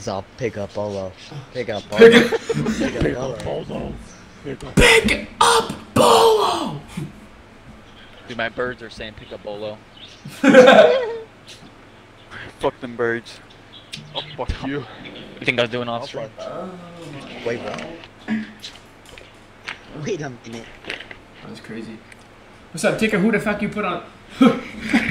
He's all pick up Bolo. Pick up Bolo. Pick up- Pick up Bolo. Bolo. Pick up. Pick up Bolo! Dude, my birds are saying pick up bolo. Fuck them birds. Oh, fuck you. You think I was doing off stream? Oh, Wait, what? Wait a minute. That was crazy. What's up, Ticker? Who the fuck you put on?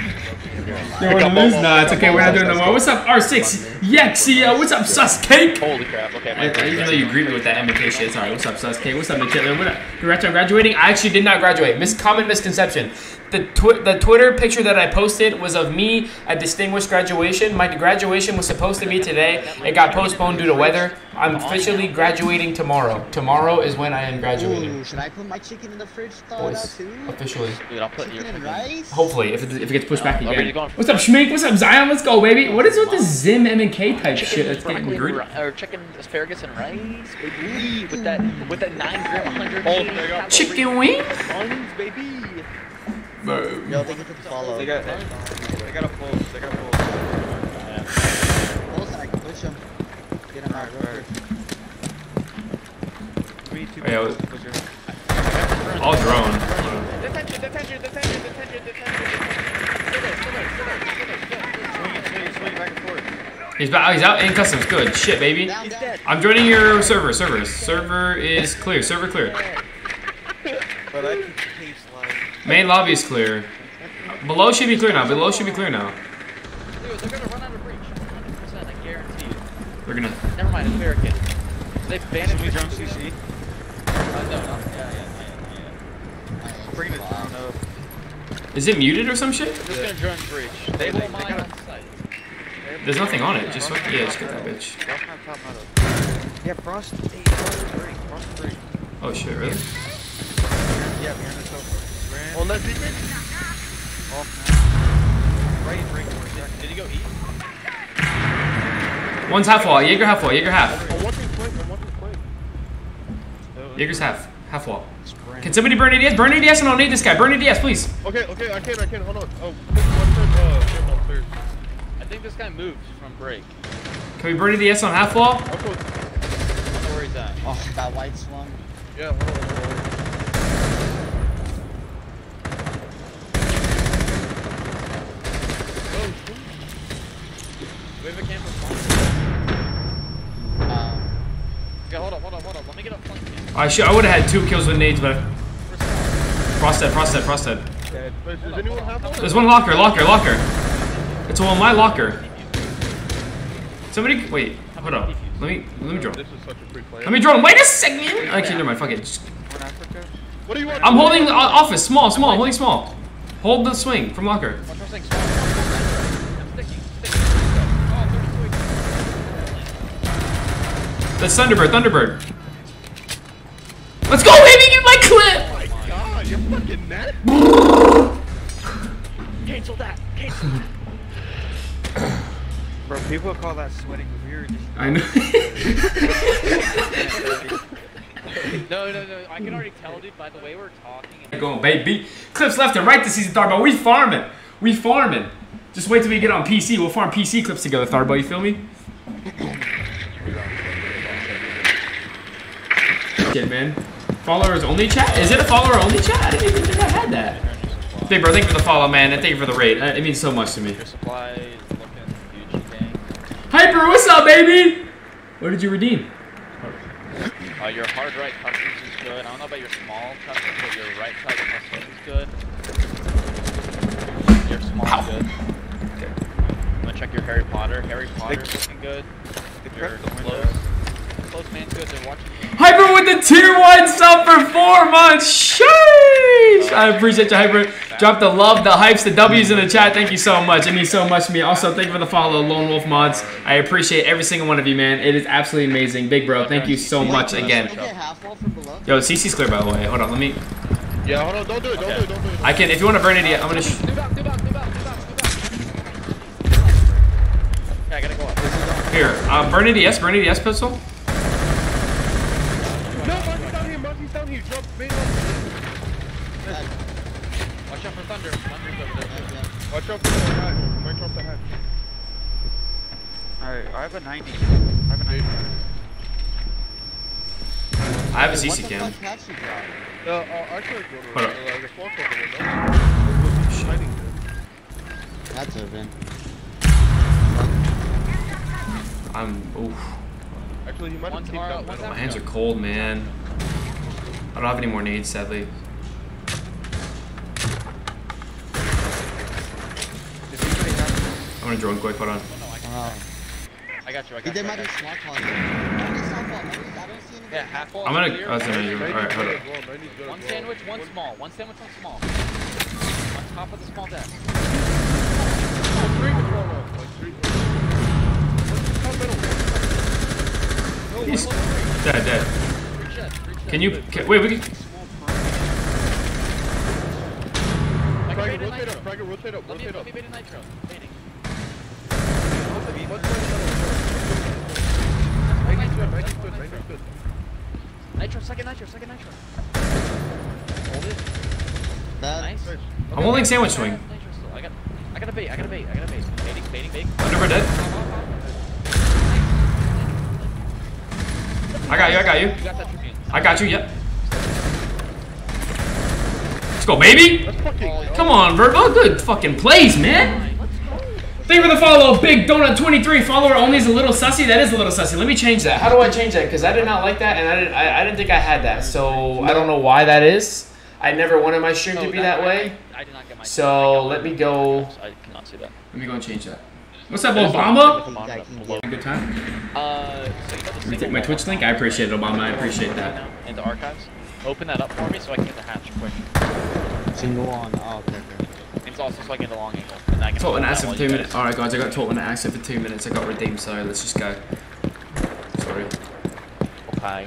Yo, we're gonna lose? Nah, it's okay. We're not doing no more. What's up, R6? Yexia. What's up, Sus Cake? Holy crap, okay. I, My I, birds even though you agreed me with that MK shit, alright. What's up, Sasuke? What's up, McKinley? What up? Congrats on graduating. I actually did not graduate. Mis- common misconception. The twi- the Twitter picture that I posted was of me at distinguished graduation. My graduation was supposed to be today. It got postponed due to weather. I'm officially graduating tomorrow. Tomorrow is when I am graduating. Ooh, should I put my chicken in the fridge Boys, too? officially. Dude, I'll put your and rice? Hopefully, if it, if it gets pushed back Oh, again. What's up, Schmink? What's up, Zion? Let's go, baby. What is with this Zim M and K type shit? That's getting broccoli and greedy. or chicken asparagus and rice, baby. With that, with that nine gram, 180 calorie Chicken wing? buns, baby. Yo, thank you for the follow. They got, they got a full, they got a full. Hold on, push him. Get him out real quick. Three, two, Hey, I was- push her. All drone. Detention, detention, detention, detention, detention. Swing back and forth. He's back. Oh, he's out in customs. Good shit, baby. Down, He's down. dead. I'm joining your server. Server. Server is clear. Server clear. But I keep the pace line. Main lobby is clear. Below should be clear now. Below should be clear now. Dude, they're gonna run out of breach. 100%, I guarantee you. We're gonna. Never mind, it's barricade. They banished Somebody me drone from CC. Uh, no, no, yeah, yeah, yeah, I'm bringing it down up. Is it muted or some shit? yeah. Just gonna join breach. They They- will they mine gotta- on site. There's nothing on it. Just fuck- yeah, just get that bitch. Frost not top, not up. Yeah, Frost 8, Frost 3, Oh shit, really? Yeah, behind the sofa. Ran. Oh, let's see it. Off. Right, right, right. Did he go eat? One's half wall. Jaeger half wall. Jaeger half. I'm watching quick. I'm watching quick. Jaeger's half. Half wall. Can somebody burn ADS? Burn ADS and I'll need this guy. Burn ADS, please. Okay, okay, I can, I can. Hold on. Oh, this one third, uh. I think this guy moved from break. Can we burn ADS on half wall? I'll go. Don't know where he's at. Oh, that white swung. Yeah, hold on, hold on. Oh, shoot. We have a camera spawn. Um, Okay, hold on, hold on, hold on. Let me get a flank cam. I should. I would have had two kills with nades, but frost dead. Frost dead. Frost dead. Wait, does anyone have one? There's one locker. Locker. Locker. It's all my locker. Somebody. Wait. Hold up. Let me. Let me drone. This is such a free play. Let me drone. Wait a second. Okay, never mind. Fuck it. Just- What do you want? I'm holding the uh, office. Small. Small. I'm holding small. Hold the swing from locker. Watch our thing spawn. I'm sticky, sticky. 32 That's Thunderbird. Thunderbird. Let's go, baby. Get my clip. Oh my god, you're fucking net. Cancel that. Cancel. Bro, people call that sweating weird. I know. No, no, no. I can already tell, dude, by the way we're talking. And Going, baby. Clips left and right this season, Tharbo. We farming. We farming. Just wait till we get on PC. We'll farm PC clips together, Tharbo. You feel me? Shit, man. Followers only chat? Is it a follower only chat? I didn't even think I had that. Big bro, thank you for the follow, man, and thank you for the raid. Uh, It means so much to me. your supply is looking Gucci gang. Hyper, what's up, baby? What did you redeem? Uh, your hard right customs is good. I don't know about your small customs, but your right side customs is good. Your small Ow. is good. I'm gonna check your Harry Potter. Harry Potter's looking good. They Your prepped the close, window. close man's good. They're watching. You. Hyper with the tier one sub for four months. Sheesh. I appreciate you, Hyper. Drop the love, the hypes, the W's in the chat. Thank you so much. It means so much to me. Also, thank you for the follow, Lone Wolf Mods. I appreciate every single one of you, man. It is absolutely amazing. Big bro, thank you so much again. I get half wall from below? Yo, CC's clear by the way. Hold on, let me. Yeah, hold on, don't do it, don't do it, don't do it. I can. If you want to burn it, I'm gonna. Sh- Move out, move out, move out, move out, move out. Okay, I gotta go up. Here, uh, burn ADS, burn ADS pistol. No, monkey's down here, monkey's down here. Drop main on. Watch out for thunder. Thunder's over there. Watch out for the hatch. Might drop the hatch. Alright, I have a 90. I have a 90. I have a CC cam. fuck has she got? Uh, uh, I could go to Hold up. uh, like a small couple window. Shining good. That's open. I'm. Oof. Actually, you might have One's taken R- down. My hands are cold, man. I don't have any more nades, sadly. Have I'm gonna drone quick. Hold on. Oh, I, Oh. I got you. I got He you. did I might got be you. small calling. Only small call. Only, I don't see anything. Yeah, half wall. I'm gonna- clear, I was gonna one- Alright, hold good up. as well, ninety's good One sandwich, one One- small. One sandwich, one small. On top of the small desk. Oh, three was well off, like three- What's top middle? No, He's dead, dead. Three chest, three chest. Can you? Can, wait, we can. I Frag can it, bait a rotate nitro. up, frag it, rotate up, Let me, rotate let up. me bait a nitro. Baiting. What's right middle? Ninety's good, ninety's good, ninety's good. Nitro, second second nitro. Hold it. That, Nice. Nice. I'm holding sandwich swing. Nitro. I got, I got a bait. I got a bait. I got a bait. Baiting, baiting, bait. I'm dead. I got you. I got you. You got. I got you. Yep. Let's go, baby. Come on, Virgo. Oh, good fucking plays, man. Thank you for the follow, Big Donut 23. Follower only is a little sussy. That is a little sussy. Let me change that. How do I change that? Because I did not like that, and I didn't. I, I didn't think I had that. So I don't know why that is. I never wanted my stream to be that way. I, I did not get my. So, let me go- I cannot see that. Let me go and change that. What's up, Obama? A good time. Uh, so you know the Let me take my Twitch link. I appreciate it, Obama. I appreciate that. In the archives, open that up for me so I can get the hatch quick. single on. Oh, okay, It's also get the long angle. And I can that for two minutes. Alright, guys, I got total acid for two minutes. I got redeemed, so let's just go. Sorry. Okay.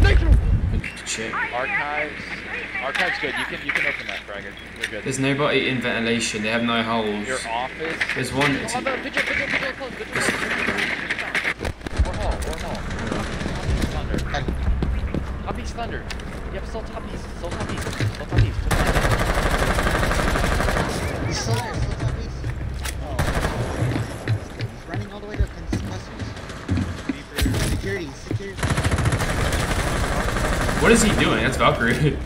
Nitro! Shit. Archives. Archives good. You can you can open that, Fragger. You're good. There's nobody in ventilation. They have no holes. Your office. There's one. On, the vigil, vigil, vigil, close, vigil, hall, or hall. Top thunder. Top thunder. Yep, still top. Still top. What is he doing? That's Valkyrie.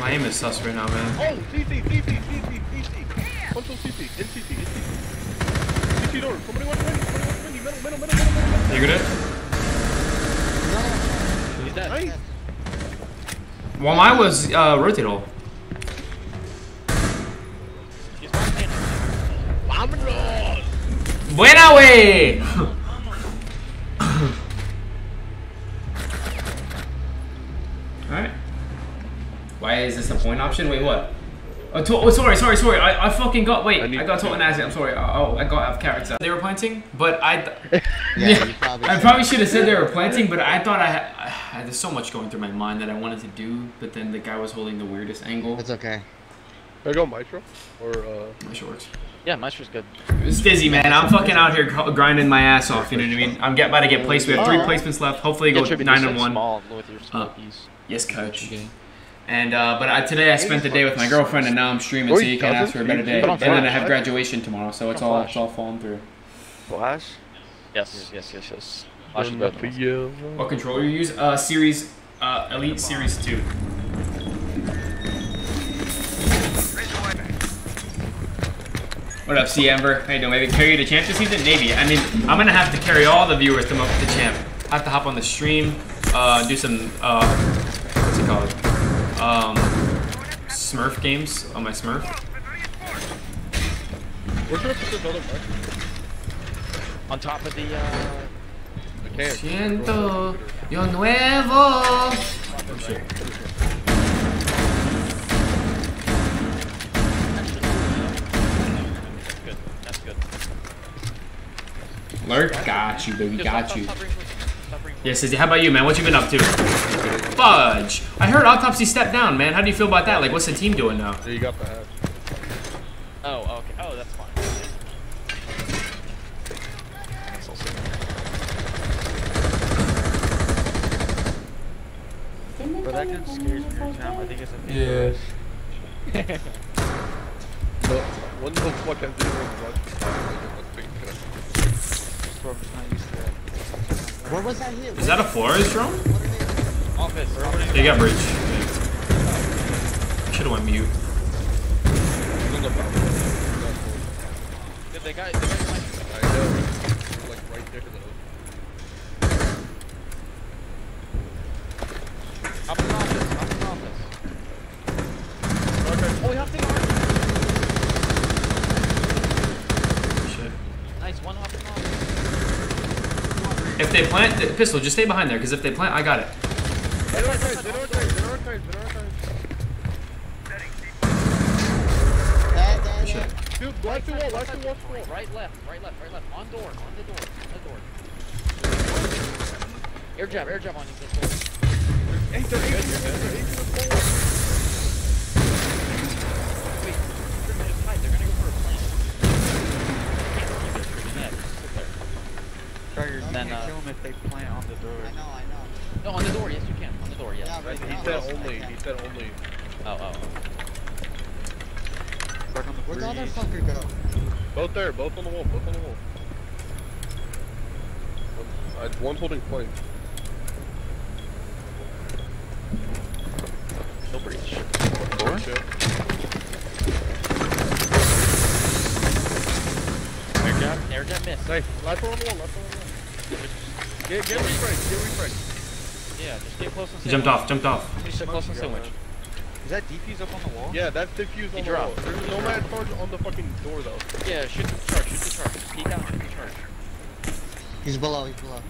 My aim is sus right now, man. Oh, CC, CC, CC, CC. Control CC, in CC, in door, somebody to win, somebody want to win, middle, middle, middle, middle, middle. You good? No. He's dead. Nice. Well, mine was uh, rotate hole. Vámonos. Buena way! Alright. Why is this a point option? Wait, what? Oh, to- oh sorry, sorry, sorry. I, I fucking got. Wait, I I, need got to- total acid. I'm sorry. Oh, I got out of character. They were planting, but I. Yeah, you probably. I should. probably should have said they were planting, but I thought I had, I. There's so much going through my mind that I wanted to do, but then the guy was holding the weirdest angle. It's okay. Can I go Mitro? Or, uh, My shorts. Yeah, Maestro's good. It's dizzy, man. I'm fucking out here grinding my ass off. You know what I mean? I'm getting about to get placed. We have three placements left. Hopefully, go Get Tribune nine so and one. Small with your small Uh, piece. Yes, coach. And uh, but I, today I spent the day with my girlfriend, and now I'm streaming, so you can't ask for a better day. And then I have graduation tomorrow, so it's all it's all falling through. Flash? Yes, yes, yes, yes. Flash is turn good. up the yellow. What controller you use? Uh, series, uh, Elite Series Two. What up, C Amber? How you doing? Maybe carry you to champ this season? Maybe. I mean, I'm gonna have to carry all the viewers to, mo- to champ. I have to hop on the stream, uh, do some, uh, what's it called? Um, Smurf games on my Smurf. Where's your put another mic? On top of the, uh, I can't. Siento yo nuevo. Oh, shit. good. That's good. Lurk, got you, baby, got you. Stop, stop, bring- Yeah, Sizzy, how about you, man? What you been up to? Fudge. I heard Autopsy stepped down, man. How do you feel about that? Like, what's the team doing now? Yeah, you got the hat. Oh, okay. Oh, that's fine. That's But that kind of scares me every time. I think it's a Yeah. the when the fuck has anyone watched? Bro's not used to that. Where was that hit? Is that a Flores drone? What are they? Office. Office. They got breach. Should have went mute. Yeah, they got. They got. I know. Like right there though. In office. Hop in the office. Oh, we have to Shit. Nice. One hop in the office. If they plant, the pistol, just stay behind there, because if they plant, I got it. They're archives, they're archives, they're archives, they're archives. That, that, that. Dude, last two wall, last two wall, wall. Right, left, right, left, right, left. On door, on the door, on the door. Air jab, air jab on you. This door. Hey, they're aiming, they're aiming. Wait, they're gonna just hide. Go for a plant. Can't see their freaking head. Sit there. Trigger, you Then, uh, kill him if they plant on the door. I know, I know. No, on the door. Yes, you can. On the door. Yes. Yeah, right He now. said only, he said only. Oh, oh. Back on the Where'd the other fucker go? Both there, both on the wall, both on the wall. One, uh, one's holding flank. No breach. Door? Air jab. Air jab miss. Nice. Last one on the wall, last one on the wall. Get, get refreshed, get refreshed. Yeah, just stay close and He jumped off, jumped off. Just stay close and sandwich. Is that defuse up on the wall? Yeah, that's diffused He on the wall. dropped. There's no mad charge on the fucking door though. Yeah, shoot the charge. Shoot the charge. Peek out. Shoot the charge. He's below, he's below.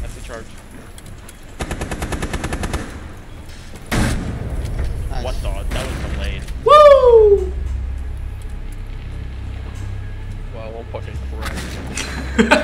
That's the charge. Nice. What the? That was delayed. Woo! Wow, I'm fucking cracked. GG's.